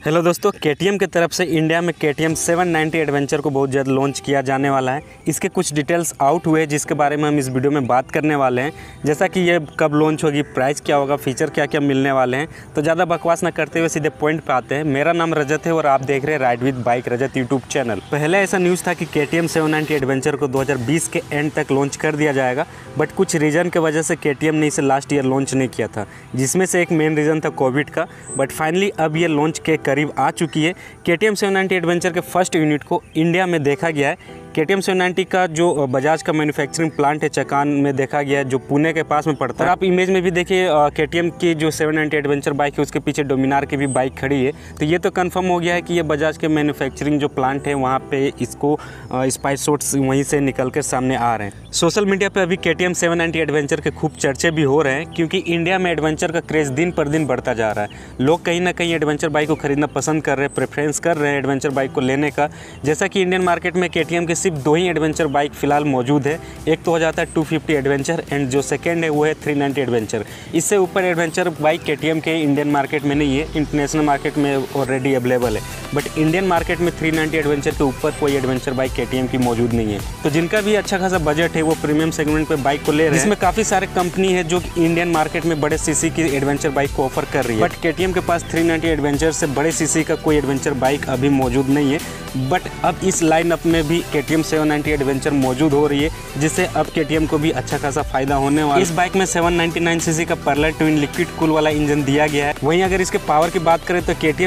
Hello दोस्तों के की तरफ़ से इंडिया में के टी एम एडवेंचर को बहुत जल्द लॉन्च किया जाने वाला है। इसके कुछ डिटेल्स आउट हुए हैं, जिसके बारे में हम इस वीडियो में बात करने वाले हैं। जैसा कि ये कब लॉन्च होगी प्राइस क्या होगा फीचर क्या क्या मिलने वाले हैं तो ज़्यादा बकवास ना करते हुए सीधे पॉइंट पर आते हैं। मेरा नाम रजत है और आप देख रहे हैं ride with bike Rajat YouTube channel पहले ऐसा न्यूज़ था कि के टी एडवेंचर को दो हज़ार बीस के एंड तक लॉन्च कर दिया जाएगा बट कुछ रीज़न की वजह से के ने इसे लास्ट ईयर लॉन्च नहीं किया था, जिसमें से एक मेन रीज़न था कोविड का। बट फाइनली अब ये लॉन्च के करीब आ चुकी है। के टी एम एडवेंचर के फ़र्स्ट यूनिट को इंडिया में देखा गया है। के टी एम का जो बजाज का मैन्युफैक्चरिंग प्लांट है चकान में देखा गया है, जो पुणे के पास में पड़ता है। आप इमेज में भी देखिए के टी एम की जो सेवन नाइन्टी एडवेंचर बाइक है, उसके पीछे डोमिनार की भी बाइक खड़ी है। तो ये तो कन्फर्म हो गया है कि ये बजाज के मैन्युफैक्चरिंग जो प्लांट है, वहाँ पे इसको स्पाइस सोट्स वहीं से निकल कर सामने आ रहे हैं। सोशल मीडिया पर अभी के टी एम एडवेंचर के खूब चर्चे भी हो रहे हैं, क्योंकि इंडिया में एडवेंचर का क्रेज़ दिन पर दिन बढ़ता जा रहा है। लोग कहीं ना कहीं एडवेंचर बाइक को खरीदना पसंद कर रहे हैं प्रेफरेंस कर रहे हैं एडवेंचर बाइक को लेने का। जैसा कि इंडियन मार्केट में के टी एम के सिर्फ़ दो ही एडवेंचर बाइक फ़िलहाल मौजूद है। एक तो हो जाता है 250 एडवेंचर एंड जो सेकेंड है वो है 390 एडवेंचर इससे ऊपर एडवेंचर बाइक के के इंडियन मार्केट में नहीं है इंटरनेशनल मार्केट में ऑलरेडी अवेलेबल है। बट इंडियन मार्केट में 390 एडवेंचर के ऊपर कोई एडवेंचर बाइक के की मौजूद नहीं है। तो जिनका भी अच्छा खासा बजट है वो प्रीमियम सेगमेंट पे बाइक को ले रहे हैं। इसमें काफ़ी सारे कंपनी है जो इंडियन मार्केट में बड़े सीसी की एडवेंचर बाइक को ऑफ़र कर रही है। बट के के पास 390 एडवेंचर से बड़े सीसी का कोई एडवेंचर बाइक अभी मौजूद नहीं है। बट अब इस लाइनअप में भी के टी एम एडवेंचर मौजूद हो रही है, जिससे अब के को भी अच्छा खासा फ़ायदा होने वाला इस बाइक में 799 सीसी का परलर ट्विन लिक्विड कूल वाला इंजन दिया गया है। वहीं अगर इसके पावर की बात करें तो के टी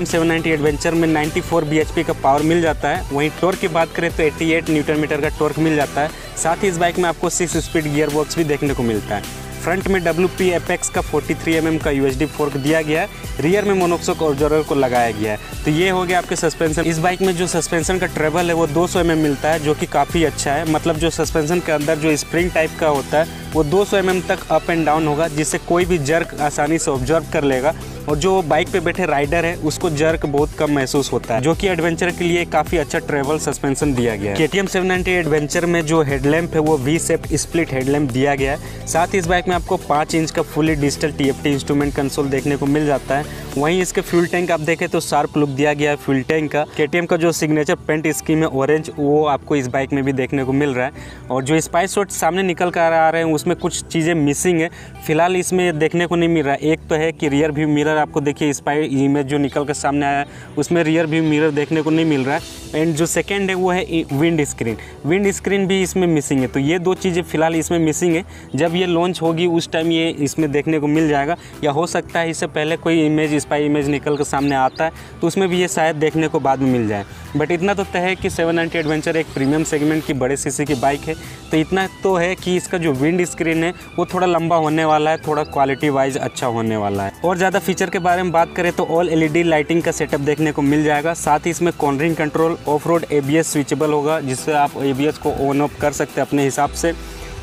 एडवेंचर में 94 bhp का पावर मिल जाता है। वहीं टोर्क की बात करें तो 88 न्यूटन मीटर का टोर्क मिल जाता है। साथ ही इस बाइक में आपको सिक्स स्पीड गियर बॉक्स भी देखने को मिलता है। फ्रंट में डब्ल्यू पी एपेक्स का 43 थ्री mm का यूएसडी फोर्क दिया गया है। रियर में मोनोक्सोक ज़ोर को लगाया गया है। तो ये हो गया आपके सस्पेंशन इस बाइक में जो सस्पेंशन का ट्रेवल है, वो 200 सौ mm मिलता है, जो कि काफ़ी अच्छा है। मतलब जो सस्पेंशन के अंदर जो स्प्रिंग टाइप का होता है वो 200 सौ mm तक अप एंड डाउन होगा, जिससे कोई भी जर्क आसानी से ऑब्ज़र्व कर लेगा। और जो बाइक पे बैठे राइडर है, उसको जर्क बहुत कम महसूस होता है, जो कि एडवेंचर के लिए काफ़ी अच्छा ट्रेवल सस्पेंशन दिया गया है। के टी एडवेंचर में जो हेडलैम्प है, वो वी सेप स्प्लिट हेडलैम्प दिया गया है। साथ ही इस बाइक में आपको पाँच इंच का fully digital T F T instrument console देखने को मिल जाता है। वहीं इसके फ्यूल टैंक आप देखें तो शार्प लुक दिया गया है फ्यूल टैंक का। के का जो सिग्नेचर पेंट स्कीम है ऑरेंज वो आपको इस बाइक में भी देखने को मिल रहा है। और जो स्पाइस शॉट सामने निकल कर आ रहे हैं उसमें कुछ चीज़ें मिसिंग है। फ़िलहाल इसमें देखने को नहीं मिल रहा। एक तो है कि रियर व्यू मिरर आपको देखिए स्पाई इमेज जो निकल कर सामने आया, उसमें रियर व्यू मिरर देखने को नहीं मिल रहा है। एंड जो सेकेंड है, वो है विंड स्क्रीन विंड स्क्रीन भी इसमें मिसिंग है। तो ये दो चीज़ें फ़िलहाल इसमें मिसिंग है। जब ये लॉन्च होगी, उस टाइम ये इसमें देखने को मिल जाएगा। या हो सकता है, इससे पहले कोई इमेज स्पाई इमेज निकल कर सामने आता है तो उसमें भी ये शायद देखने को बाद में मिल जाए। बट इतना तो तय है कि सेवन एडवेंचर एक प्रीमियम सेगमेंट की बड़े सी की बाइक है। तो इतना तो है कि इसका जो विंड स्क्रीन है, वो थोड़ा लंबा होने वाला है, थोड़ा क्वालिटी वाइज अच्छा होने वाला है। और ज़्यादा फीचर के बारे में बात करें तो ऑल एलईडी लाइटिंग का सेटअप देखने को मिल जाएगा। साथ ही इसमें cornering control off road ABS switchable होगा, जिससे आप एबीएस को ऑन ऑफ़ कर सकते हैं अपने हिसाब से।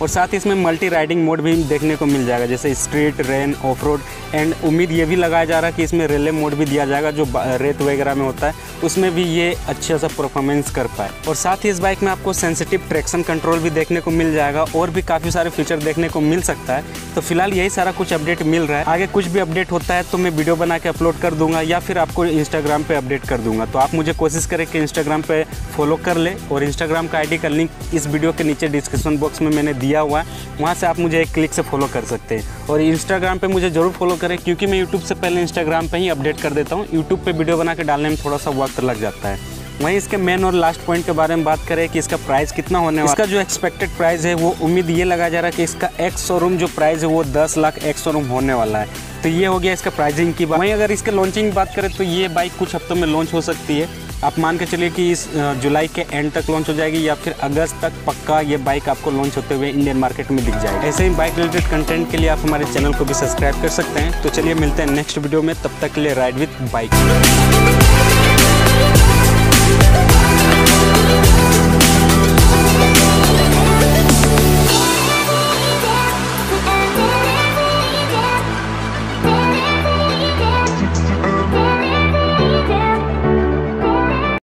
और साथ ही इसमें मल्टी राइडिंग मोड भी देखने को मिल जाएगा, जैसे street rain off road and उम्मीद ये भी लगाया जा रहा है कि इसमें रेले मोड भी दिया जाएगा, जो रेत वगैरह में होता है, उसमें भी ये अच्छे सा परफॉर्मेंस कर पाए। और साथ ही इस बाइक में आपको सेंसिटिव ट्रैक्शन कंट्रोल भी देखने को मिल जाएगा, और भी काफ़ी सारे फीचर देखने को मिल सकता है। तो फ़िलहाल यही सारा कुछ अपडेट मिल रहा है। आगे कुछ भी अपडेट होता है तो मैं वीडियो बना के अपलोड कर दूँगा, या फिर आपको इंस्टाग्राम पर अपडेट कर दूँगा। तो आप मुझे कोशिश करें कि इंस्टाग्राम पर फॉलो कर ले, और इंस्टाग्राम का आईडी का लिंक इस वीडियो के नीचे डिस्क्रिप्शन बॉक्स में मैंने दिया हुआ है, वहाँ से आप मुझे एक क्लिक से फॉलो कर सकते हैं। और इंस्टाग्राम पे मुझे ज़रूर फॉलो करें, क्योंकि मैं यूट्यूब से पहले इंस्टाग्राम पे ही अपडेट कर देता हूँ। यूट्यूब पे वीडियो बना के डालने में थोड़ा सा वक्त लग जाता है। वहीं इसके मेन और लास्ट पॉइंट के बारे में बात करें कि इसका प्राइस कितना होने वाला इसका जो एक्सपेक्टेड प्राइस है, वो उम्मीद ये लगाया जा रहा है कि इसका एक्स शोरूम जो प्राइस है, वो दस लाख एक्स शोरूम होने वाला है। तो ये हो गया इसका प्राइसिंग की बात। वहीं अगर इसके लॉन्चिंग की बात करें तो ये बाइक कुछ हफ्तों में लॉन्च हो सकती है। आप मान के चलिए कि इस जुलाई के एंड तक लॉन्च हो जाएगी या फिर अगस्त तक पक्का ये बाइक आपको लॉन्च होते हुए इंडियन मार्केट में दिख जाएगी। ऐसे ही बाइक रिलेटेड कंटेंट के लिए आप हमारे चैनल को भी सब्सक्राइब कर सकते हैं। तो चलिए मिलते हैं नेक्स्ट वीडियो में। तब तक के लिए राइड विथ बाइक